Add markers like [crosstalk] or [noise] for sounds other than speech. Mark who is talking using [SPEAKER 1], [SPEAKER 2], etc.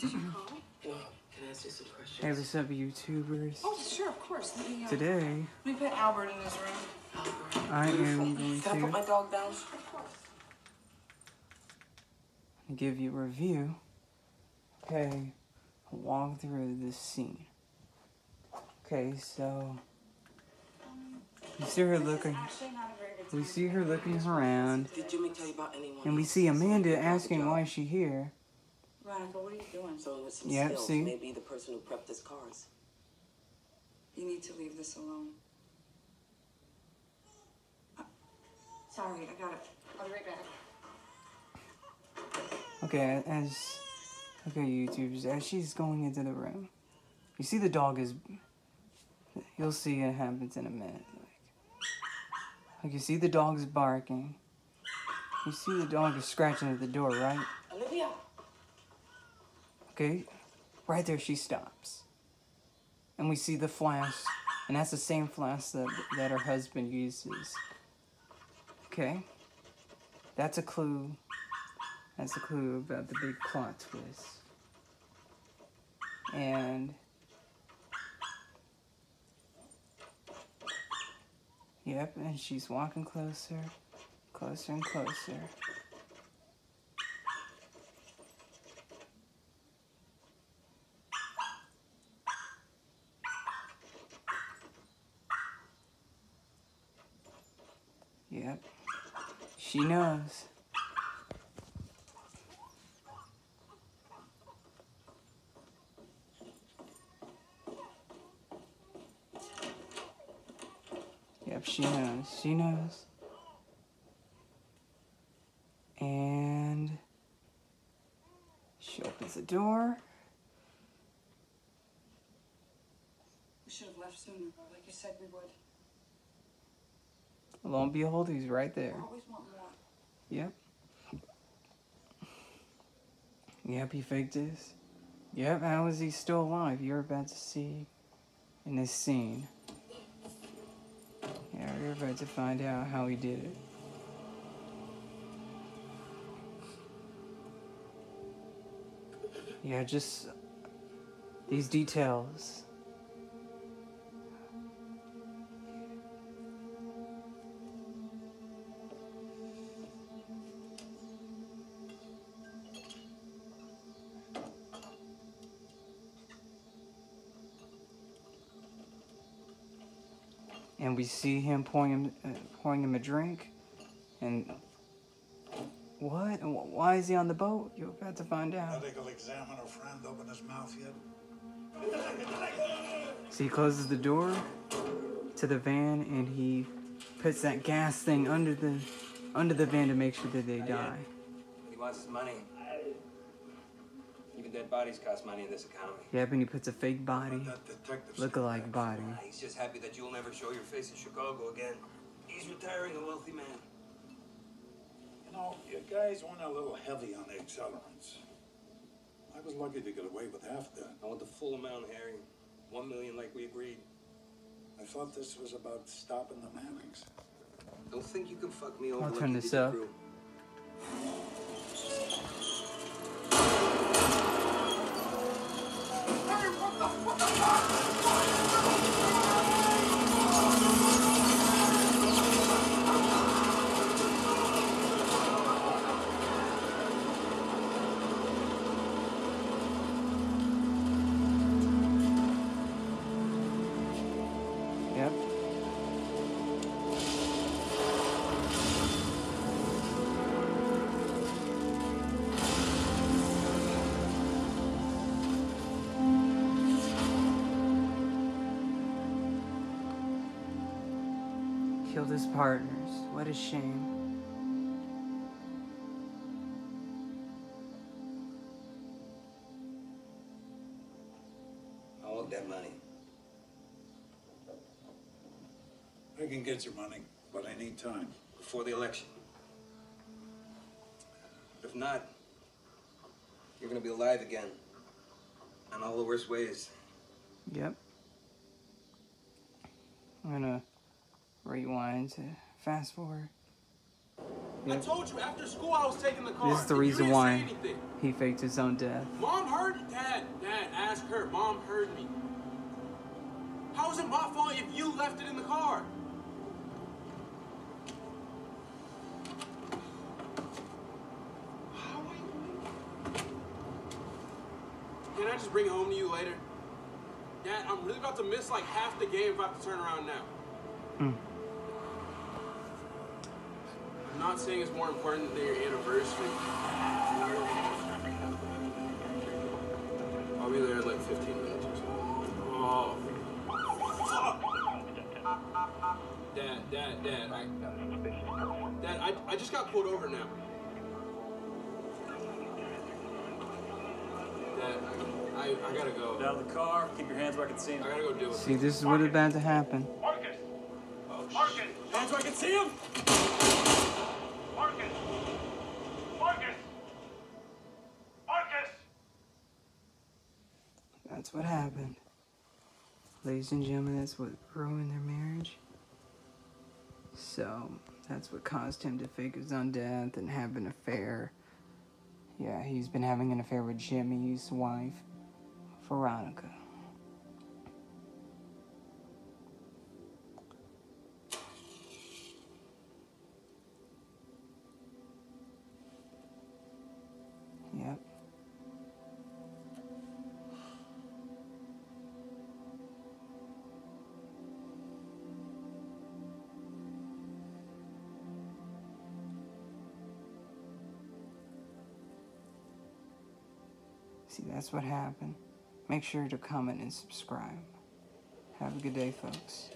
[SPEAKER 1] Did you call?
[SPEAKER 2] No, can I ask you some questions?
[SPEAKER 3] Hey, what's up, YouTubers?
[SPEAKER 1] Oh, sure, of course. Let me, uh,
[SPEAKER 3] Today,
[SPEAKER 1] let me put Albert in his room. Albert.
[SPEAKER 3] I am going
[SPEAKER 2] Can I put my dog down?
[SPEAKER 3] give you a review. Okay, walk through this scene. Okay, so you see her looking.
[SPEAKER 1] Actually, not a very good
[SPEAKER 3] We see her looking around,
[SPEAKER 2] Did Jimmy tell you about anyone?
[SPEAKER 3] and we see Amanda asking
[SPEAKER 2] job?
[SPEAKER 3] why she here.
[SPEAKER 1] Veronica, what are you doing?
[SPEAKER 2] Someone with some
[SPEAKER 3] Yep,
[SPEAKER 2] skills,
[SPEAKER 3] see?
[SPEAKER 2] maybe the person who prepped his cars.
[SPEAKER 1] You need to leave this alone. Uh, Sorry, I got it. I'll be right back.
[SPEAKER 3] Okay, as okay, YouTubers, as she's going into the room, you see the dog is. You'll see it happens in a minute. Like, like you see the dog's barking. You see the dog is scratching at the door, right? Okay, right there she stops, and we see the flash, and that's the same flash that that her husband uses. Okay, that's a clue. That's a clue about the big plot twist. And yep, and she's walking closer, closer and closer. Yep. She knows. Yep, she knows. She knows. And she opens the door.
[SPEAKER 1] We should have left sooner, like you said we would.
[SPEAKER 3] Lo and behold, he's right there.
[SPEAKER 1] I always want more.
[SPEAKER 3] Yep. Yep, he faked this. Yep, how is he still alive? You're about to see in this scene. Yeah, you're about to find out how he did it. Yeah, just these details. And we see him pouring him, uh, pouring him a drink. And what? And Why is he on the boat? You're about to find out.
[SPEAKER 4] Medical examiner friend open his mouth yet? [laughs]
[SPEAKER 3] So he closes the door to the van, and he puts that gas thing under the under the van to make sure that they die.
[SPEAKER 5] He wants his money. Even dead bodies cost money in this economy.
[SPEAKER 3] Yep, and he puts a fake body, look-alike body.
[SPEAKER 5] He's just happy that you'll never show your face in Chicago again. He's retiring a wealthy man.
[SPEAKER 4] You know, you guys went a little heavy on the accelerants. I was lucky to get away with half that.
[SPEAKER 5] I want the full amount, Harry. One million like we agreed.
[SPEAKER 4] I thought this was about stopping the Mannings.
[SPEAKER 5] Don't think you can fuck me over
[SPEAKER 3] I'll
[SPEAKER 5] like
[SPEAKER 3] turn
[SPEAKER 5] you
[SPEAKER 3] this up.
[SPEAKER 5] crew.
[SPEAKER 3] Killed his partners. What a shame.
[SPEAKER 5] I want that money.
[SPEAKER 4] I can get your money, but I need time.
[SPEAKER 5] Before the election. If not, you're gonna be alive again. In all the worst ways.
[SPEAKER 3] Yep. I'm gonna rewind to fast forward.
[SPEAKER 6] I told you after school I was taking the car.
[SPEAKER 3] This is the reason why he faked his own death.
[SPEAKER 6] Mom heard Dad. Dad, ask her. Mom heard me. How is it my fault if you left it in the car? How are you- Can I just bring it home to you later? Dad, I'm really about to miss like half the game if I have to turn around now.
[SPEAKER 3] Hmm.
[SPEAKER 6] I'm not saying it's more important than your anniversary. I'll be there in like 15 minutes or so. Oh. Fuck! Dad, Dad, Dad, I, Dad, I, I just got pulled over now. Dad, I, I, I gotta go.
[SPEAKER 7] Get out of the car. Keep your hands where I can see them.
[SPEAKER 6] I gotta go do with
[SPEAKER 3] See, this is what is about to happen.
[SPEAKER 8] Marcus!
[SPEAKER 6] Oh, shit.
[SPEAKER 8] Marcus!
[SPEAKER 7] Hands where I can see them.
[SPEAKER 3] That's what happened. Ladies and gentlemen, that's what ruined their marriage. So, that's what caused him to fake his own death and have an affair. Yeah, he's been having an affair with Jimmy's wife, Veronica. Yep. See, that's what happened. Make sure to comment and subscribe. Have a good day, folks.